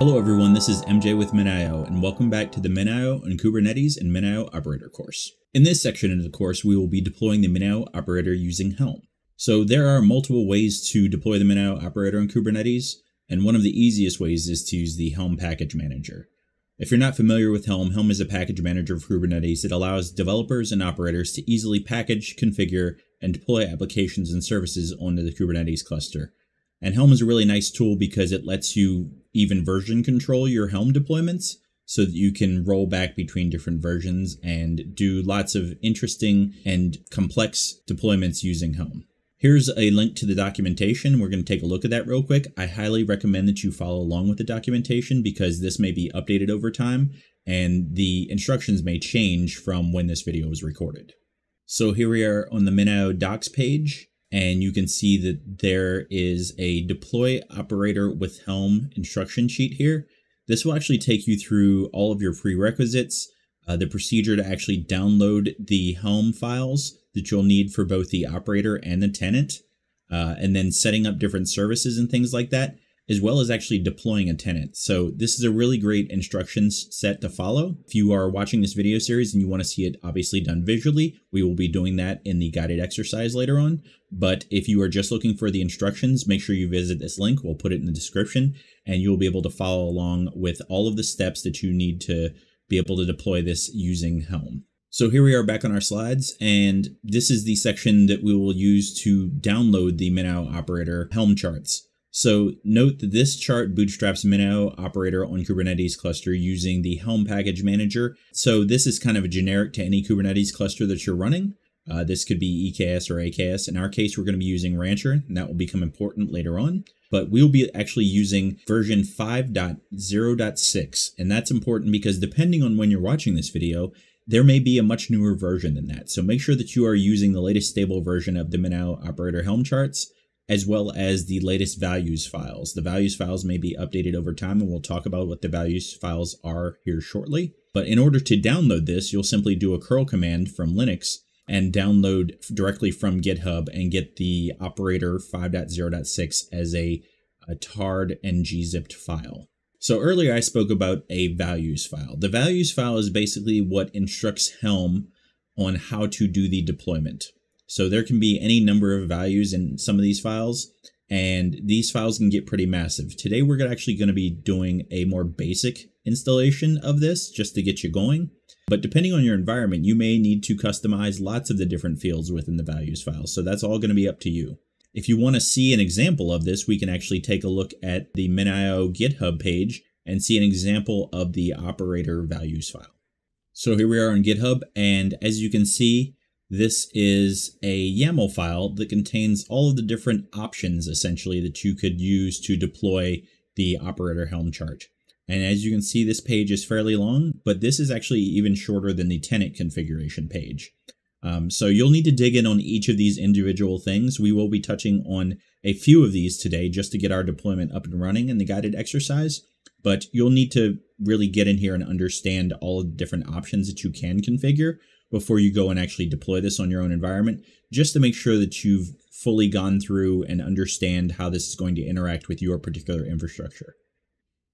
Hello everyone, this is MJ with MinIO, and welcome back to the MinIO and Kubernetes and MinIO operator course. In this section of the course, we will be deploying the MinIO operator using Helm. So there are multiple ways to deploy the MinIO operator in Kubernetes, and one of the easiest ways is to use the Helm package manager. If you're not familiar with Helm, Helm is a package manager of Kubernetes that allows developers and operators to easily package, configure, and deploy applications and services onto the Kubernetes cluster. And Helm is a really nice tool because it lets you even version control your Helm deployments so that you can roll back between different versions and do lots of interesting and complex deployments using Helm. Here's a link to the documentation. We're going to take a look at that real quick. I highly recommend that you follow along with the documentation because this may be updated over time and the instructions may change from when this video was recorded. So here we are on the MinIO docs page and you can see that there is a deploy operator with Helm instruction sheet here. This will actually take you through all of your prerequisites, uh, the procedure to actually download the Helm files, that you'll need for both the operator and the tenant, uh, and then setting up different services and things like that, as well as actually deploying a tenant. So this is a really great instructions set to follow. If you are watching this video series and you want to see it obviously done visually, we will be doing that in the guided exercise later on. But if you are just looking for the instructions, make sure you visit this link. We'll put it in the description and you'll be able to follow along with all of the steps that you need to be able to deploy this using Helm. So here we are back on our slides, and this is the section that we will use to download the MinIO operator Helm charts. So note that this chart bootstraps MinIO operator on Kubernetes cluster using the Helm package manager. So this is kind of a generic to any Kubernetes cluster that you're running. Uh, this could be EKS or AKS. In our case, we're going to be using Rancher, and that will become important later on. But we'll be actually using version 5.0.6, and that's important because depending on when you're watching this video, there may be a much newer version than that. So make sure that you are using the latest stable version of the MinIO operator Helm charts, as well as the latest values files. The values files may be updated over time, and we'll talk about what the values files are here shortly. But in order to download this, you'll simply do a curl command from Linux and download directly from GitHub and get the operator 5.0.6 as a, a tarred and gzipped file. So earlier I spoke about a values file. The values file is basically what instructs Helm on how to do the deployment. So there can be any number of values in some of these files, and these files can get pretty massive. Today we're actually going to be doing a more basic installation of this just to get you going. But depending on your environment, you may need to customize lots of the different fields within the values file. So that's all going to be up to you. If you want to see an example of this, we can actually take a look at the MinIO GitHub page and see an example of the operator values file. So here we are on GitHub, and as you can see, this is a YAML file that contains all of the different options essentially that you could use to deploy the operator Helm chart. And as you can see, this page is fairly long, but this is actually even shorter than the tenant configuration page. Um, so you'll need to dig in on each of these individual things. We will be touching on a few of these today just to get our deployment up and running in the guided exercise. But you'll need to really get in here and understand all of the different options that you can configure before you go and actually deploy this on your own environment, just to make sure that you've fully gone through and understand how this is going to interact with your particular infrastructure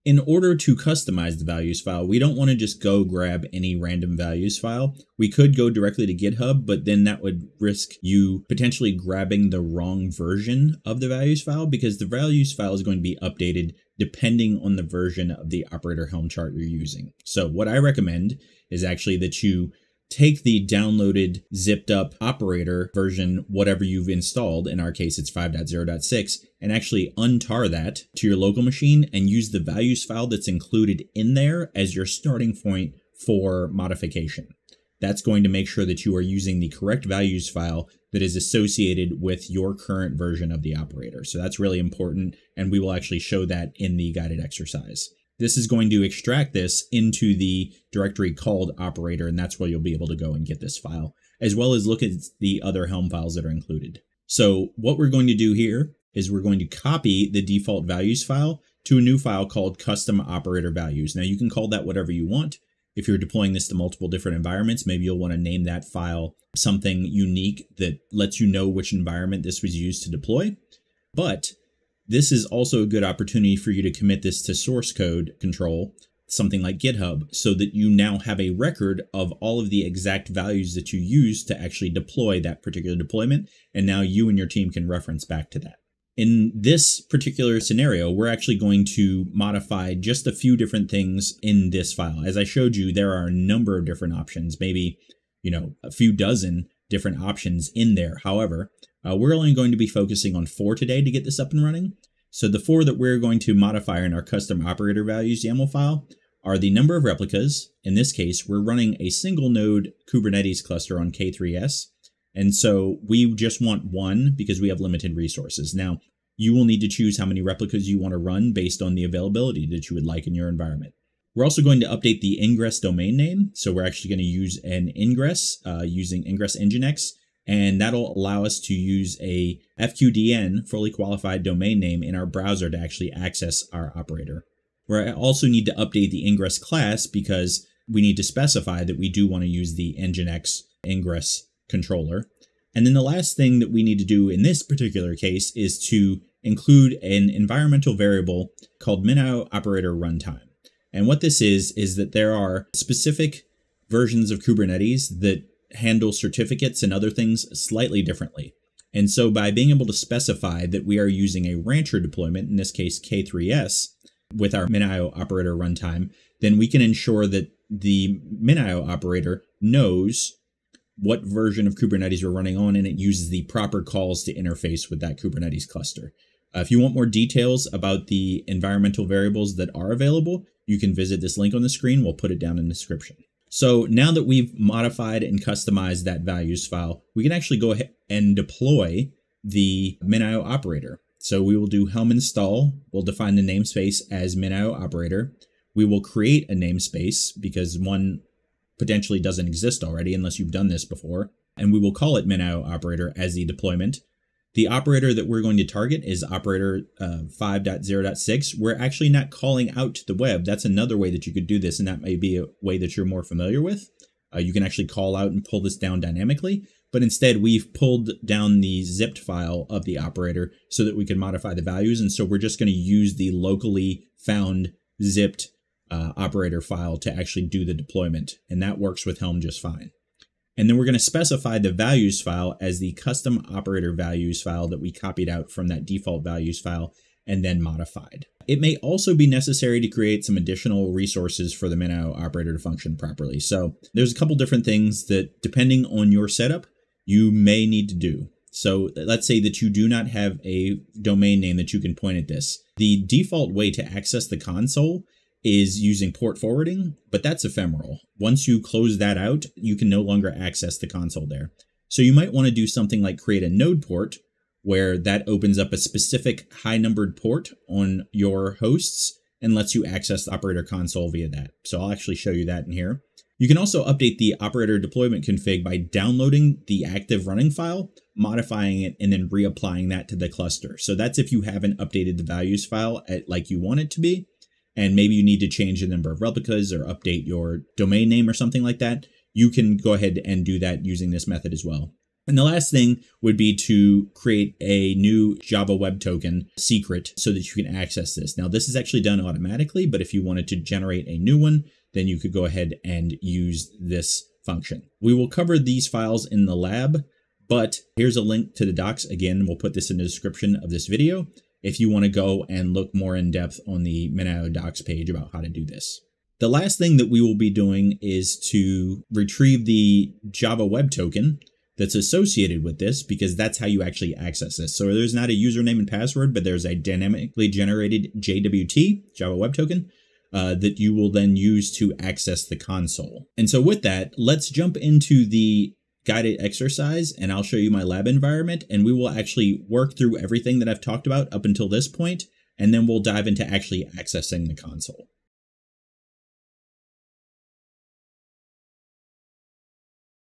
in order to customize the values file, we don't want to just go grab any random values file. We could go directly to GitHub, but then that would risk you potentially grabbing the wrong version of the values file because the values file is going to be updated depending on the version of the operator Helm chart you're using. So what I recommend is actually that you take the downloaded zipped up operator version, whatever you've installed, in our case it's 5.0.6, and actually untar that to your local machine and use the values file that's included in there as your starting point for modification. That's going to make sure that you are using the correct values file that is associated with your current version of the operator. So that's really important, and we will actually show that in the guided exercise. This is going to extract this into the directory called operator, and that's where you'll be able to go and get this file, as well as look at the other Helm files that are included. So what we're going to do here is we're going to copy the default values file to a new file called custom operator values. Now you can call that whatever you want. If you're deploying this to multiple different environments, maybe you'll want to name that file something unique that lets you know which environment this was used to deploy. But this is also a good opportunity for you to commit this to source code control, something like GitHub, so that you now have a record of all of the exact values that you use to actually deploy that particular deployment. And now you and your team can reference back to that. In this particular scenario, we're actually going to modify just a few different things in this file. As I showed you, there are a number of different options, maybe, you know, a few dozen different options in there. However, uh, we're only going to be focusing on four today to get this up and running. So the four that we're going to modify in our custom operator values YAML file are the number of replicas. In this case, we're running a single node Kubernetes cluster on K3S. And so we just want one because we have limited resources. Now, you will need to choose how many replicas you want to run based on the availability that you would like in your environment. We're also going to update the ingress domain name. So we're actually going to use an ingress uh, using ingress nginx, and that'll allow us to use a FQDN, fully qualified domain name, in our browser to actually access our operator. We also need to update the ingress class because we need to specify that we do want to use the nginx ingress controller. And then the last thing that we need to do in this particular case is to include an environmental variable called MinIO operator runtime. And what this is, is that there are specific versions of Kubernetes that handle certificates and other things slightly differently. And so by being able to specify that we are using a rancher deployment, in this case K3S, with our MinIO operator runtime, then we can ensure that the MinIO operator knows what version of Kubernetes we're running on, and it uses the proper calls to interface with that Kubernetes cluster. Uh, if you want more details about the environmental variables that are available, you can visit this link on the screen. We'll put it down in the description. So now that we've modified and customized that values file, we can actually go ahead and deploy the MinIO operator. So we will do helm install. We'll define the namespace as MinIO operator. We will create a namespace because one potentially doesn't exist already unless you've done this before. And we will call it MinIO operator as the deployment. The operator that we're going to target is operator uh, 5.0.6. We're actually not calling out to the web. That's another way that you could do this, and that may be a way that you're more familiar with. Uh, you can actually call out and pull this down dynamically, but instead we've pulled down the zipped file of the operator so that we can modify the values. And so we're just going to use the locally found zipped uh, operator file to actually do the deployment. And that works with Helm just fine. And then we're going to specify the values file as the custom operator values file that we copied out from that default values file and then modified. It may also be necessary to create some additional resources for the MinIO operator to function properly. So there's a couple different things that depending on your setup, you may need to do. So let's say that you do not have a domain name that you can point at this. The default way to access the console is using port forwarding, but that's ephemeral. Once you close that out, you can no longer access the console there. So you might want to do something like create a node port where that opens up a specific high numbered port on your hosts and lets you access the operator console via that. So I'll actually show you that in here. You can also update the operator deployment config by downloading the active running file, modifying it, and then reapplying that to the cluster. So that's if you haven't updated the values file at like you want it to be and maybe you need to change the number of replicas or update your domain name or something like that, you can go ahead and do that using this method as well. And the last thing would be to create a new Java Web Token secret so that you can access this. Now, this is actually done automatically, but if you wanted to generate a new one, then you could go ahead and use this function. We will cover these files in the lab, but here's a link to the docs. Again, we'll put this in the description of this video if you want to go and look more in depth on the MinIO docs page about how to do this. The last thing that we will be doing is to retrieve the Java Web Token that's associated with this because that's how you actually access this. So there's not a username and password, but there's a dynamically generated JWT, Java Web Token, uh, that you will then use to access the console. And so with that, let's jump into the guided exercise and I'll show you my lab environment and we will actually work through everything that I've talked about up until this point and then we'll dive into actually accessing the console.